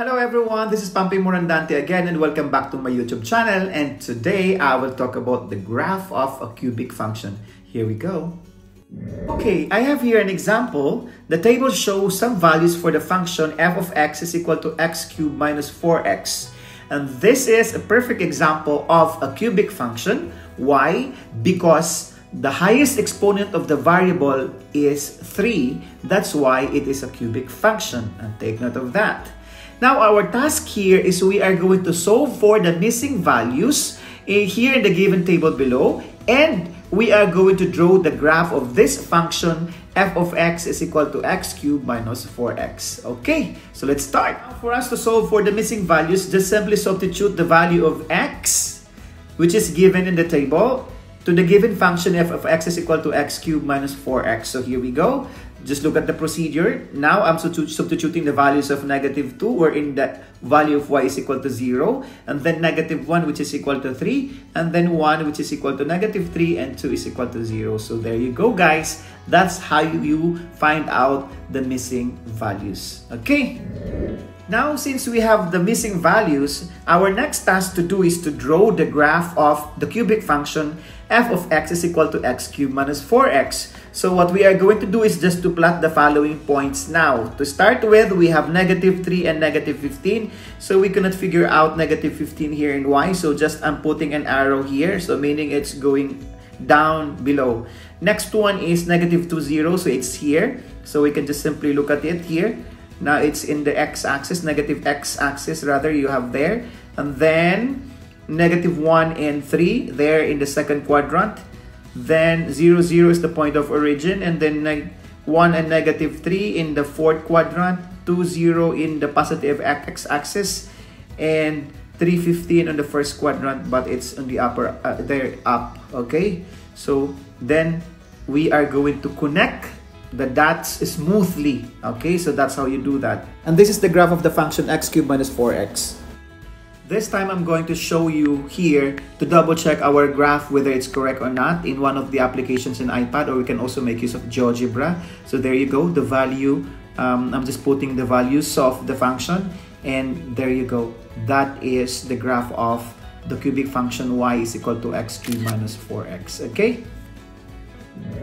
Hello everyone, this is Pampi Morandante again and welcome back to my YouTube channel and today I will talk about the graph of a cubic function. Here we go. Okay, I have here an example. The table shows some values for the function f of x is equal to x cubed minus 4x. And this is a perfect example of a cubic function. Why? Because the highest exponent of the variable is 3. That's why it is a cubic function. And take note of that. Now, our task here is we are going to solve for the missing values here in the given table below. And we are going to draw the graph of this function f of x is equal to x cubed minus 4x. Okay, so let's start. For us to solve for the missing values, just simply substitute the value of x, which is given in the table, to the given function f of x is equal to x cubed minus 4x. So here we go. Just look at the procedure. Now I'm substituting the values of negative 2 wherein the value of y is equal to 0 and then negative 1 which is equal to 3 and then 1 which is equal to negative 3 and 2 is equal to 0. So there you go guys. That's how you find out the missing values. Okay? Now, since we have the missing values, our next task to do is to draw the graph of the cubic function f of x is equal to x cubed minus 4x. So what we are going to do is just to plot the following points now. To start with, we have negative 3 and negative 15. So we cannot figure out negative 15 here in y. So just I'm putting an arrow here. So meaning it's going down below. Next one is negative 2, 0. So it's here. So we can just simply look at it here. Now it's in the x-axis, negative x-axis rather you have there. And then negative 1 and 3 there in the second quadrant. Then 0, 0 is the point of origin. And then 1 and negative 3 in the fourth quadrant. 2, 0 in the positive x-axis. And 315 on the first quadrant but it's on the upper uh, there up okay so then we are going to connect the dots smoothly. Okay, so that's how you do that. And this is the graph of the function x cubed minus 4x. This time I'm going to show you here to double check our graph whether it's correct or not in one of the applications in iPad or we can also make use of GeoGebra. So there you go, the value, um, I'm just putting the values of the function and there you go. That is the graph of the cubic function y is equal to x cubed minus 4x, okay?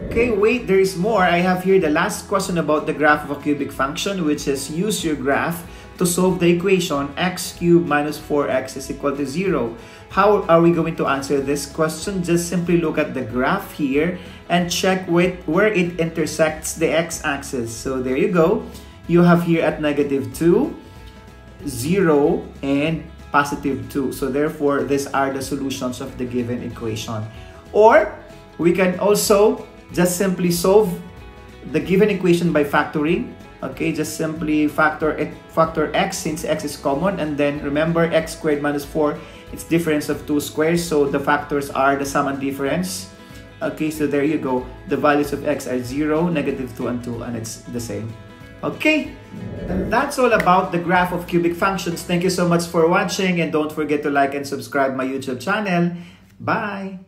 Okay, wait, there is more. I have here the last question about the graph of a cubic function, which is use your graph to solve the equation x cubed minus 4x is equal to 0. How are we going to answer this question? Just simply look at the graph here and check with where it intersects the x-axis. So there you go. You have here at negative 2, 0, and positive 2. So therefore, these are the solutions of the given equation. Or we can also just simply solve the given equation by factoring. Okay, just simply factor it, factor x since x is common and then remember x squared minus 4 it's difference of two squares so the factors are the sum and difference. Okay, so there you go. The values of x are 0, negative 2, and 2 and it's the same. Okay, and that's all about the graph of cubic functions. Thank you so much for watching and don't forget to like and subscribe my YouTube channel. Bye!